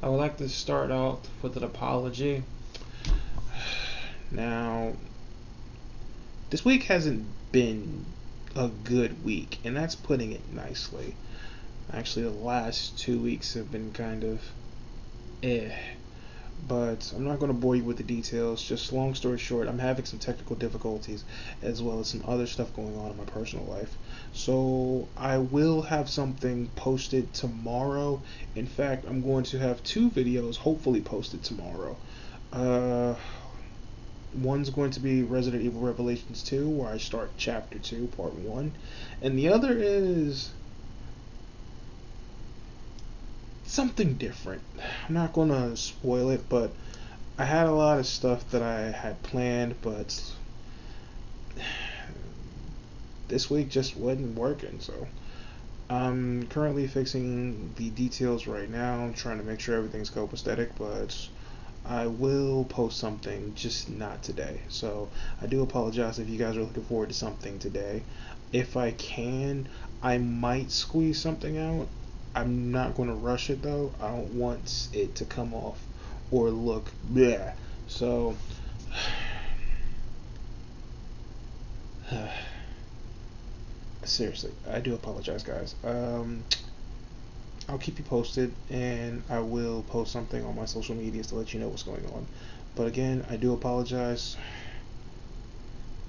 I would like to start out with an apology. Now, this week hasn't been a good week, and that's putting it nicely. Actually, the last two weeks have been kind of eh. But I'm not going to bore you with the details. Just long story short, I'm having some technical difficulties as well as some other stuff going on in my personal life. So I will have something posted tomorrow. In fact, I'm going to have two videos hopefully posted tomorrow. Uh, one's going to be Resident Evil Revelations 2, where I start Chapter 2, Part 1. And the other is something different. I'm not going to spoil it, but I had a lot of stuff that I had planned, but this week just wasn't working. So I'm currently fixing the details right now, trying to make sure everything's copacetic, but I will post something, just not today. So I do apologize if you guys are looking forward to something today. If I can, I might squeeze something out. I'm not going to rush it though. I don't want it to come off or look bleh. So seriously, I do apologize, guys. Um, I'll keep you posted, and I will post something on my social medias to let you know what's going on. But again, I do apologize.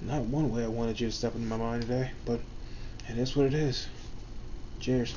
Not one way I wanted you to step into my mind today, but it is what it is. Cheers.